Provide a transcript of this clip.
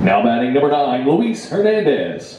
Now batting number nine, Luis Hernandez.